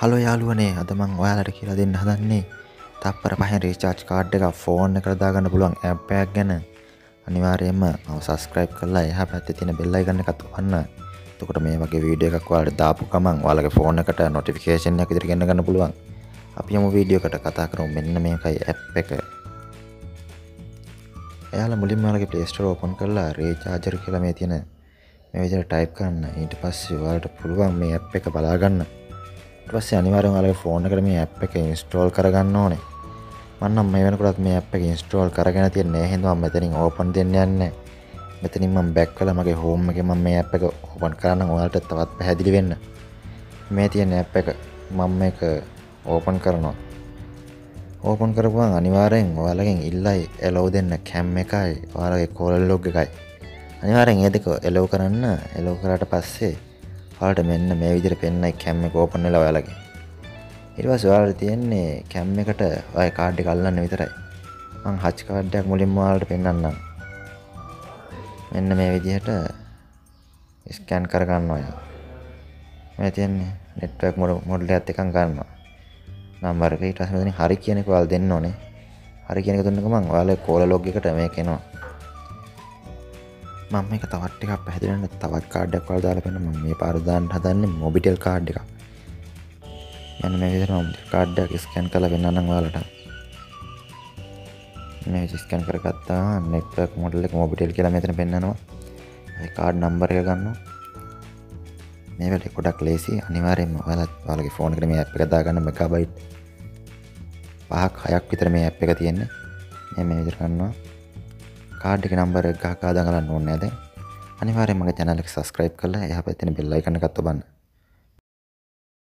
Hello යාළුවනේ අද මං ඔයාලට කියලා දෙන්න හදන්නේ තප්පර පහෙන් රීචාර්ජ් කාඩ් එකක් ෆෝන් එකට දාගන්න පුළුවන් ඇප් එකක් ගැන අනිවාර්යයෙන්ම මම සබස්ක්‍රයිබ් කරලා එහා පැත්තේ තියෙන බෙල් අයිකන් එකත් ඔබන්න. එතකොට මේ වගේ වීඩියෝ එකක් ඔයාලට දාපු ගමන් ඔයාලගේ ෆෝන් එකට නොටිෆිකේෂන් එකක් විදිහට ගෙන්න ගන්න පුළුවන්. අපි යමු වීඩියෝ එකට කතා කරමු මෙන්න මේකයි ඇප් එක. එයාලා මුලින්ම ඔයාලගේ Play Store open කරලා රීචාර්ජර් කියලා මේ තියෙන මේ විදිහට ටයිප් කරන්න. ඊට පස්සේ ඔයාලට පුළුවන් මේ ඇප් එක බලා ගන්න. පස්සේ අනිවාර්යෙන් ඔයාලගේ ෆෝන් එකට මේ ඇප් එක ඉන්ස්ටෝල් කරගන්න ඕනේ. මම නම් මේ වෙනකොටත් මේ ඇප් එක ඉන්ස්ටෝල් කරගෙන තියන්නේ ඒ හින්දා මම මෙතනින් ඕපන් දෙන්න යන්නේ. මෙතනින් මම බැක් කළා මගේ හෝම් එකේ මම මේ ඇප් එක ඕපන් කරනම් ඔයාලට තවත් පැහැදිලි වෙන්න. මේ තියෙන ඇප් එක මම මේක ඕපන් කරනවා. ඕපන් කරපුවාම අනිවාර්යෙන් ඔයාලගෙන් ඉල්ලයි එලෝ දෙන්න කැම් එකයි ඔයාලගේ කෝල් ලොග් එකයි. අනිවාර්යෙන් ඒ දෙක එලෝ කරන්න එලෝ කරාට පස්සේ ඔයාලට මෙන්න මේ විදිහට පෙන්නයි කැම් එක ඕපන් වෙලා ඔයාලගේ. ඊට පස්සේ ඔයාලට තියෙන්නේ කැම් එකට ඔය කාඩ් එක අල්ලන්න විතරයි. මං හච් කාඩ් එකක් මුලින්ම ඔයාලට පෙන්නන්නම්. මෙන්න මේ විදිහට ස්කෑන් කරගන්න ඔයා. මේ තියෙන්නේ නෙට්වර්ක් මොඩල් එකත් එකක් ගන්නවා. නම්බර එක ඊට පස්සේ මෙතනින් හරි කියන එක ඔයාලා දෙන්න ඕනේ. හරි කියන එක දුන්න ගමන් ඔයාලගේ කෝල ලොග් එකට මේක එනවා. මම මේක තවත් ටිකක් පැහැදිලන්න තවත් කාඩ්ඩක් වල දාලා පෙන්න මම මේ පාර දාන්න හදන්නේ මොබිටෙල් කාඩ් එකක්. යන්න මේ විදිහට මොබිටෙල් කාඩ් එකක් ස්කෑන් කරලා පෙන්නන්නම් ඔයාලට. මේ ස්කෑන් කරගත්තා නෙට්වර්ක් මොඩල් එක මොබිටෙල් කියලා මෙතන පෙන්නනවා. ඒ කාඩ් නම්බර් එක ගන්නවා. මේ වැඩේ ගොඩක් ලේසි අනිවාර්යෙන්ම ඔයාලා ඔයාලගේ ෆෝන් එකට මේ ඇප් එක දාගන්න මෙගාබයිට් පහක් හයක් විතර මේ ඇප් එක තියෙන්නේ. මේ මේ විදිහට ගන්නවා. කාඩ් එක නම්බර එක ගහකා දඟලන්න ඕනේ නැද? අනිවාර්යෙන් මගේ channel එක subscribe කරලා එහා පැත්තේ බෙල් අයිකන් එකත් ඔබන්න